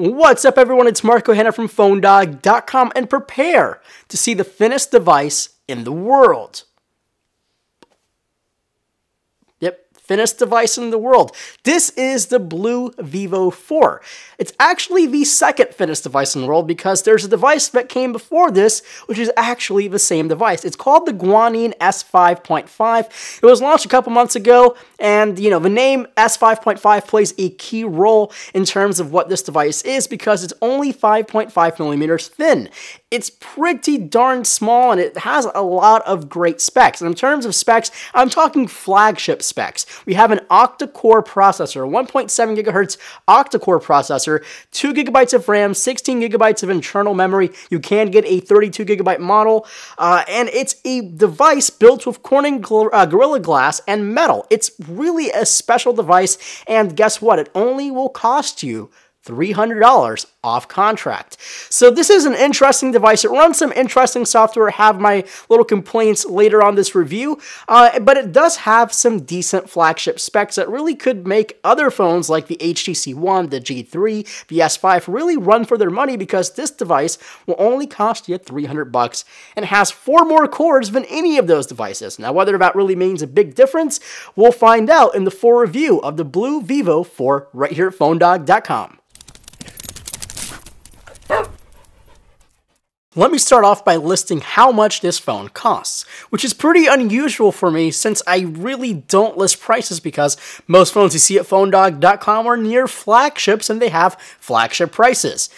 What's up everyone, it's Marco Hanna from PhoneDog.com and prepare to see the thinnest device in the world. Thinnest device in the world. This is the BLU Vivo 4. It's actually the second thinnest device in the world because there's a device that came before this, which is actually the same device. It's called the Gionee S5.5. It was launched a couple months ago, and you know, the name S5.5 plays a key role in terms of what this device is because it's only 5.5 millimeters thin. It's pretty darn small and it has a lot of great specs. And in terms of specs, I'm talking flagship specs. We have an octa-core processor, 1.7 gigahertz octa-core processor, 2 gigabytes of RAM, 16 gigabytes of internal memory. You can get a 32 gigabyte model, uh, and it's a device built with Corning uh, Gorilla Glass and metal. It's really a special device, and guess what? It only will cost you $300 off contract. So this is an interesting device. It runs some interesting software. I have my little complaints later on this review, uh, but it does have some decent flagship specs that really could make other phones like the HTC One, the G3, the S5 really run for their money because this device will only cost you 300 bucks and has four more cores than any of those devices. Now, whether that really means a big difference, we'll find out in the full review of the BLU Vivo 4 right here at PhoneDog.com. Let me start off by listing how much this phone costs, which is pretty unusual for me since I really don't list prices because most phones you see at PhoneDog.com are near flagships and they have flagship prices.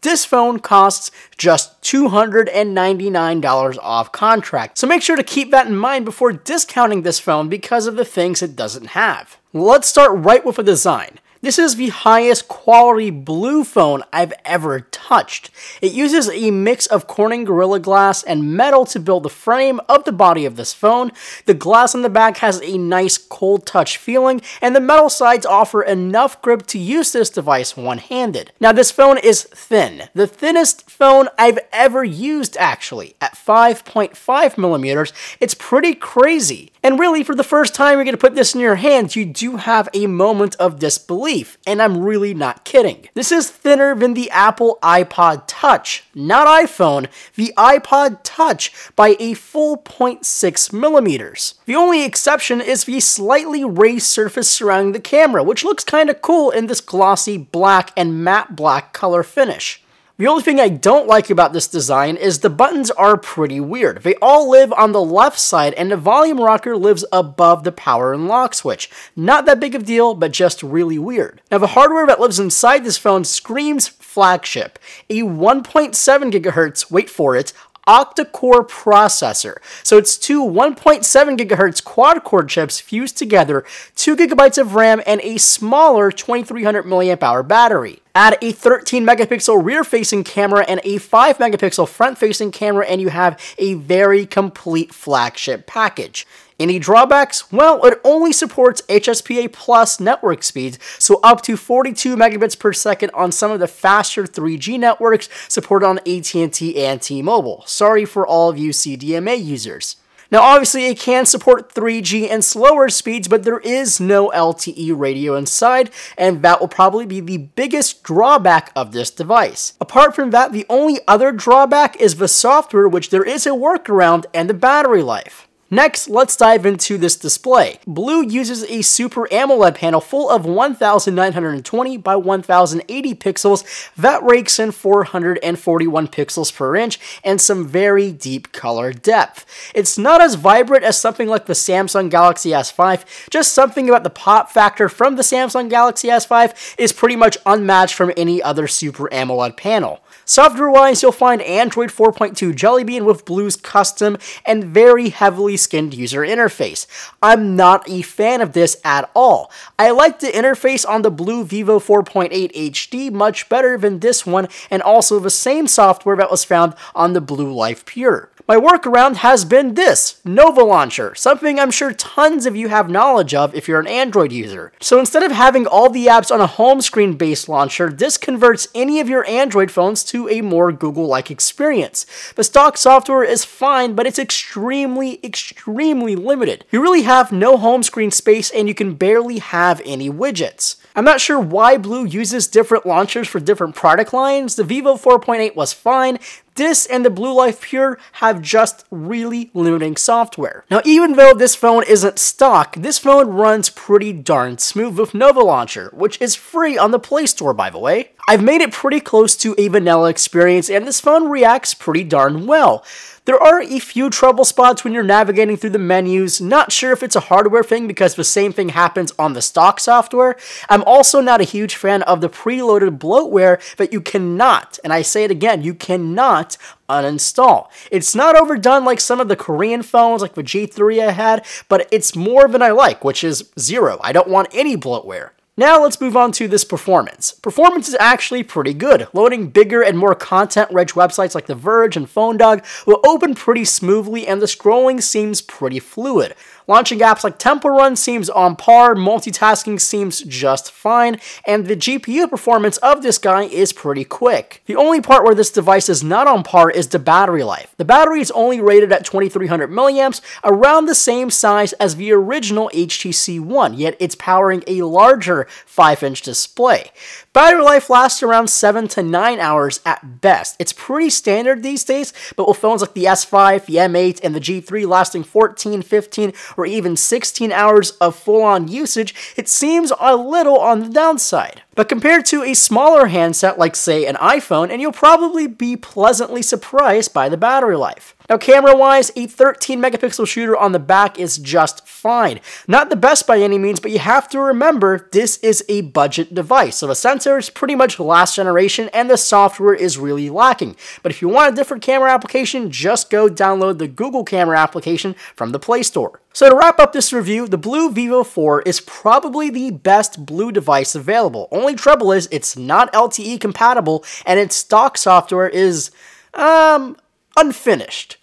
This phone costs just $299 off contract, so make sure to keep that in mind before discounting this phone because of the things it doesn't have. Let's start right with the design. This is the highest quality BLU phone I've ever touched. It uses a mix of Corning Gorilla Glass and metal to build the frame of the body of this phone. The glass on the back has a nice cold touch feeling, and the metal sides offer enough grip to use this device one-handed. Now this phone is thin. The thinnest phone I've ever used actually, at 5.5 millimeters. It's pretty crazy. And really, for the first time you're going to put this in your hands, you do have a moment of disbelief and I'm really not kidding. This is thinner than the Apple iPod Touch, not iPhone, the iPod Touch by a full 0.6 millimeters. The only exception is the slightly raised surface surrounding the camera, which looks kinda cool in this glossy black and matte black color finish. The only thing I don't like about this design is the buttons are pretty weird. They all live on the left side and the volume rocker lives above the power and lock switch. Not that big of a deal, but just really weird. Now the hardware that lives inside this phone screams flagship. A 1.7 gigahertz, wait for it, octa-core processor. So it's two 1.7 gigahertz quad-core chips fused together, 2 gigabytes of RAM, and a smaller 2300 milliamp hour battery. Add a 13 megapixel rear facing camera and a 5 megapixel front facing camera and you have a very complete flagship package. Any drawbacks? Well, it only supports HSPA plus network speeds, so up to 42 megabits per second on some of the faster 3G networks supported on AT&T and T-Mobile. Sorry for all of you CDMA users. Now, obviously, it can support 3G and slower speeds, but there is no LTE radio inside, and that will probably be the biggest drawback of this device. Apart from that, the only other drawback is the software, which there is a workaround, and the battery life. Next, let's dive into this display. BLU uses a Super AMOLED panel full of 1920 by 1080 pixels that rakes in 441 pixels per inch and some very deep color depth. It's not as vibrant as something like the Samsung Galaxy S5, just something about the pop factor from the Samsung Galaxy S5 is pretty much unmatched from any other Super AMOLED panel. Software-wise, you'll find Android 4.2 Jelly Bean with BLU's custom and very heavily skinned user interface. I'm not a fan of this at all. I like the interface on the BLU Vivo 4.8 HD much better than this one and also the same software that was found on the BLU Life Pure. My workaround has been this, Nova Launcher, something I'm sure tons of you have knowledge of if you're an Android user. So instead of having all the apps on a home screen based launcher, this converts any of your Android phones to a more Google-like experience. The stock software is fine, but it's extremely, extremely limited. You really have no home screen space and you can barely have any widgets. I'm not sure why BLU uses different launchers for different product lines. The Vivo 4.8 was fine. This and the BLU Life Pure have just really limiting software. Now, even though this phone isn't stock, this phone runs pretty darn smooth with Nova Launcher, which is free on the Play Store, by the way. I've made it pretty close to a vanilla experience, and this phone reacts pretty darn well. There are a few trouble spots when you're navigating through the menus. Not sure if it's a hardware thing because the same thing happens on the stock software. I'm also not a huge fan of the preloaded bloatware that you cannot, and I say it again, you cannot uninstall. It's not overdone like some of the Korean phones like the G3 I had, but it's more than I like, which is zero. I don't want any bloatware. Now let's move on to this performance. Performance is actually pretty good. Loading bigger and more content-rich websites like The Verge and PhoneDog will open pretty smoothly and the scrolling seems pretty fluid. Launching apps like Temple Run seems on par, multitasking seems just fine, and the GPU performance of this guy is pretty quick. The only part where this device is not on par is the battery life. The battery is only rated at 2300 milliamps, around the same size as the original HTC One, yet it's powering a larger 5-inch display. Battery life lasts around 7 to 9 hours at best. It's pretty standard these days, but with phones like the S5, the M8, and the G3 lasting 14, 15, or even 16 hours of full-on usage, it seems a little on the downside. But compared to a smaller handset like say an iPhone, and you'll probably be pleasantly surprised by the battery life. Now camera wise, a 13 megapixel shooter on the back is just fine. Not the best by any means, but you have to remember this is a budget device. So the sensor is pretty much last generation and the software is really lacking. But if you want a different camera application, just go download the Google camera application from the Play Store. So to wrap up this review, the BLU Vivo 4 is probably the best BLU device available. Only trouble is it's not LTE compatible and its stock software is, um, unfinished.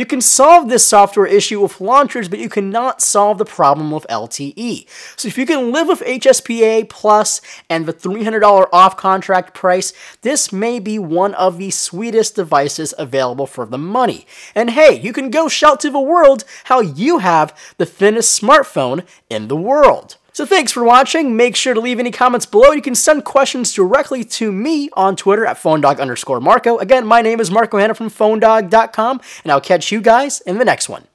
You can solve this software issue with launchers, but you cannot solve the problem with LTE. So if you can live with HSPA Plus and the $300 off contract price, this may be one of the sweetest devices available for the money. And hey, you can go shout to the world how you have the thinnest smartphone in the world. So thanks for watching. Make sure to leave any comments below. You can send questions directly to me on Twitter at phonedog underscore Marco. Again, my name is Marco Hanna from phonedog.com, and I'll catch you guys in the next one.